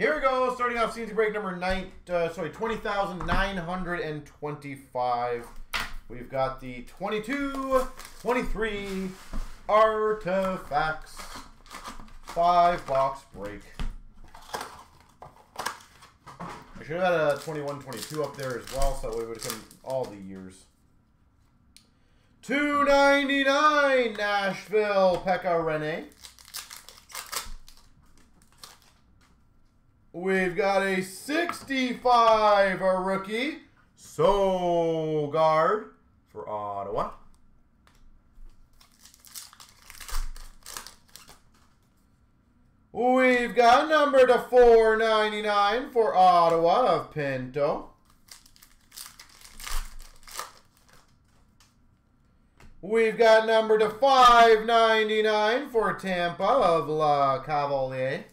Here we go, starting off CNC break number nine, uh, sorry, 20,925. We've got the 22, 23 artifacts, five box break. I should have had a 21, 22 up there as well, so it would have come all the years. 299 Nashville Pekka Rinne. We've got a 65 a rookie, Sogaard for Ottawa. We've got number to 499 for Ottawa of Pinto. We've got number to 599 for Tampa of Lecavalier.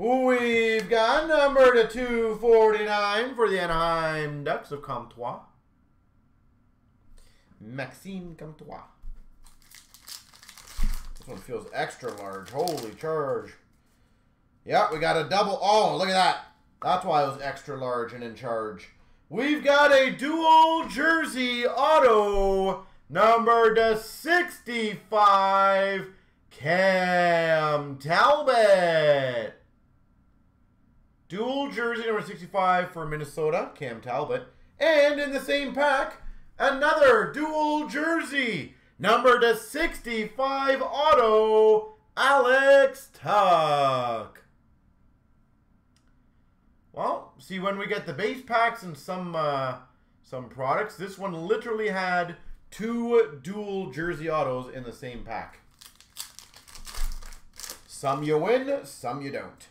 We've got number to 249 for the Anaheim Ducks of Comtois. Maxime Comtois. This one feels extra large. Holy charge. Yep, we got a double. Oh, look at that. That's why it was extra large and in charge. We've got a dual jersey auto number to 65 Cam Talbot. Dual jersey number 65 for Minnesota, Cam Talbot. And in the same pack, another dual jersey. Number to 65 auto, Alex Tuch. Well, see when we get the base packs and some uh, some products, this one literally had two dual jersey autos in the same pack. Some you win, some you don't.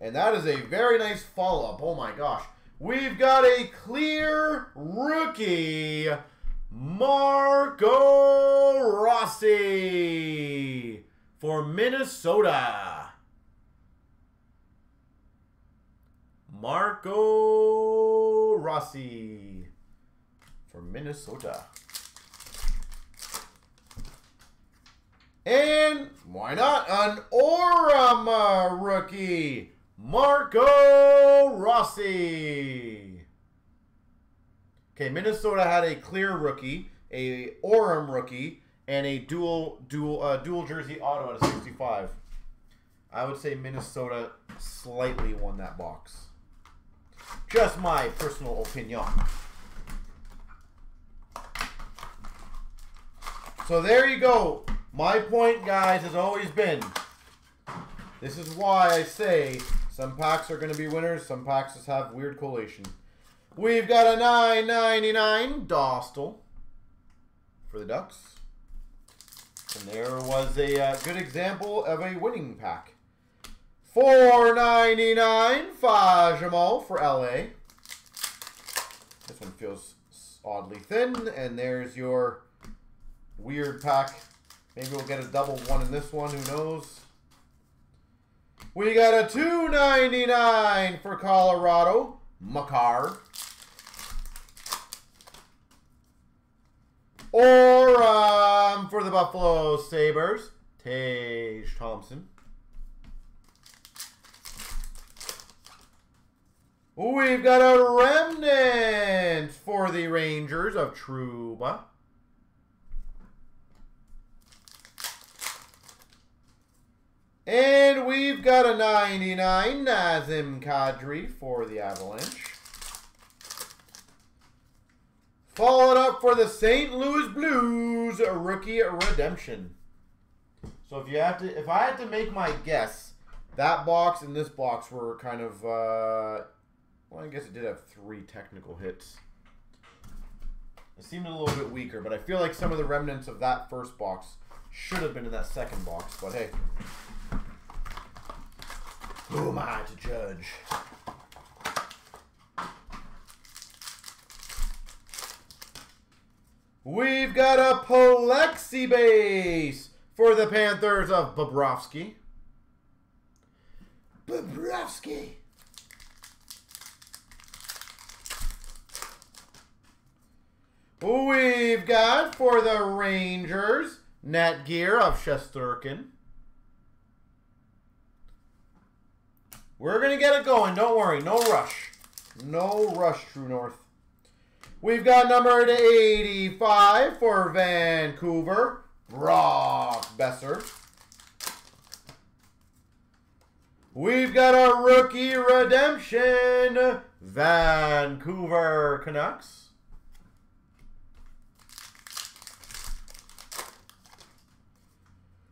And that is a very nice follow-up. Oh my gosh. We've got a clear rookie, Marco Rossi for Minnesota. Marco Rossi for Minnesota. And why not an Aurum rookie? Marco Rossi. Okay, Minnesota had a clear rookie, a Aurum rookie, and a dual dual uh, dual jersey auto at a 65. I would say Minnesota slightly won that box. Just my personal opinion. So there you go. My point, guys, has always been, this is why I say some packs are going to be winners. Some packs just have weird collation. We've got a 9.99 Dostal for the Ducks. And there was a uh, good example of a winning pack. 4.99 Fagemo for LA. This one feels oddly thin. And there's your weird pack. Maybe we'll get a double one in this one. Who knows? We got a 299 for Colorado, Makar. Or um, for the Buffalo Sabres, Tage Thompson. We've got a remnant for the Rangers of Trouba. And we've got a 99 Nazem Kadri for the Avalanche. Followed up for the St. Louis Blues Rookie Redemption. So if you have to, if I had to make my guess, that box and this box were kind of, uh, well, I guess it did have three technical hits. It seemed a little bit weaker, but I feel like some of the remnants of that first box should have been in that second box. But hey, who am I to judge? We've got a Plexi base for the Panthers of Bobrovsky. Bobrovsky. We've got for the Rangers, net gear of Shesterkin. We're going to get it going. Don't worry. No rush. No rush, True North. We've got number 85 for Vancouver. Brock Boeser. We've got a rookie redemption. Vancouver Canucks.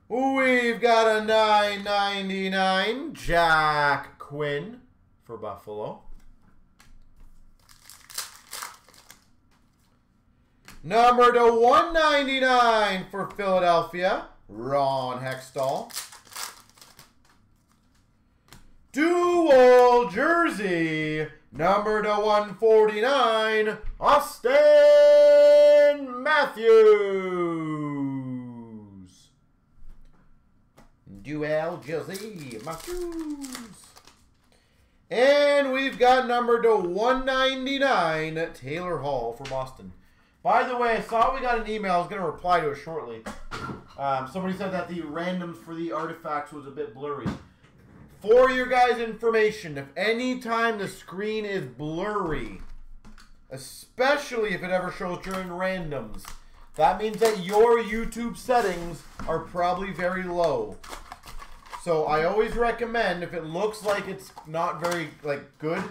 We've got a 9.99 Jack Quinn for Buffalo. Number to 199 for Philadelphia, Ron Hextall. Dual jersey, number to 149, Auston Matthews. Dual jersey, Matthews. And we've got number to 199, Taylor Hall from Boston. By the way, I saw we got an email. I was going to reply to it shortly. Um, somebody said that the randoms for the artifacts was a bit blurry. For your guys' information, if any time the screen is blurry, especially if it ever shows during randoms, that means that your YouTube settings are probably very low. So I always recommend if it looks like it's not very like good,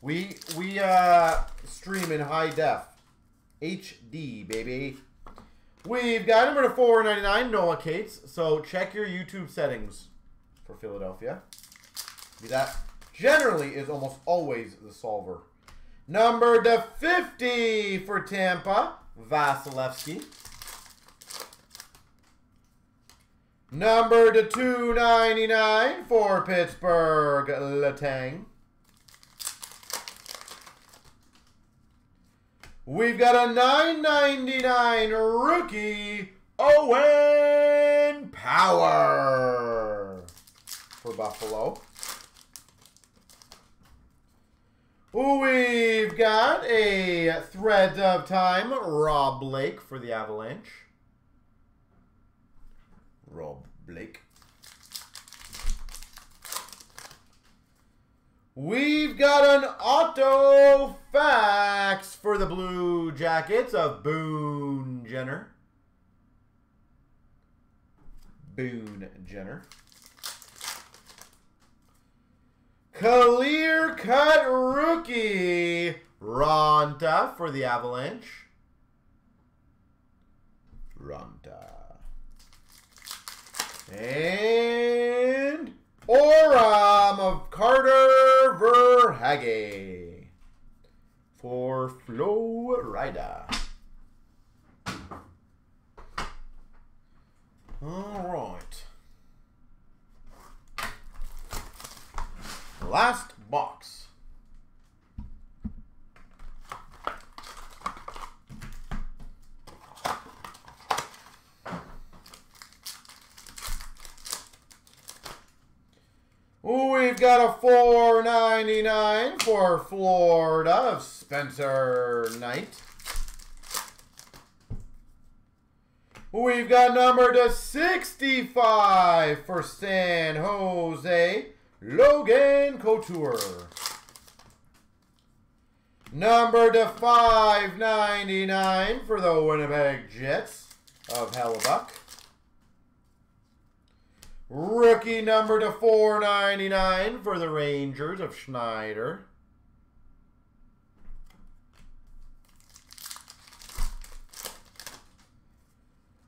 we we uh, stream in high def. HD, baby. We've got number to 499, Noah Cates. So check your YouTube settings for Philadelphia. That generally is almost always the solver. Number to 50 for Tampa, Vasilevskiy. Number to 299 for Pittsburgh, Letang. We've got a 9.99 rookie Owen Power for Buffalo. We've got a Threads of Time Rob Blake for the Avalanche. Rob Blake. We've got an auto fax for the Blue Jackets of Boone Jenner. Boone Jenner. Clear cut rookie Ronta for the Avalanche. Ronta. And Aurum of Carter Verhaeghe for Florida. All right. Last box. We've got a four ninety nine for Florida of Spencer Knight. We've got number to 65 for San Jose, Logan Couture. Number to 599 for the Winnipeg Jets of Hellebuyck. Rookie number to 499 for the Rangers of Schneider.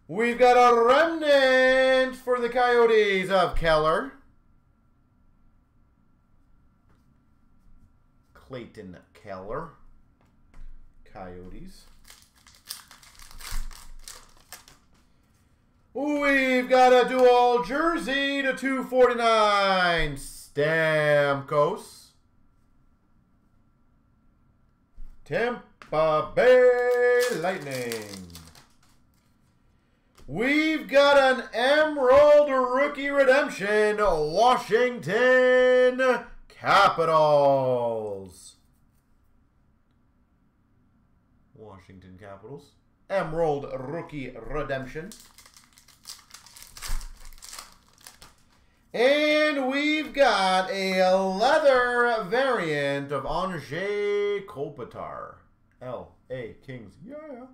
We've got a remnant for the Coyotes of Keller. Clayton Keller. Coyotes. We've got a dual jersey to 249. Stamkos. Tampa Bay Lightning. We've got an Emerald Rookie Redemption, Washington Capitals. Washington Capitals. Emerald Rookie Redemption. And we've got a leather variant of Anze Kopitar. L.A. Kings. Yeah.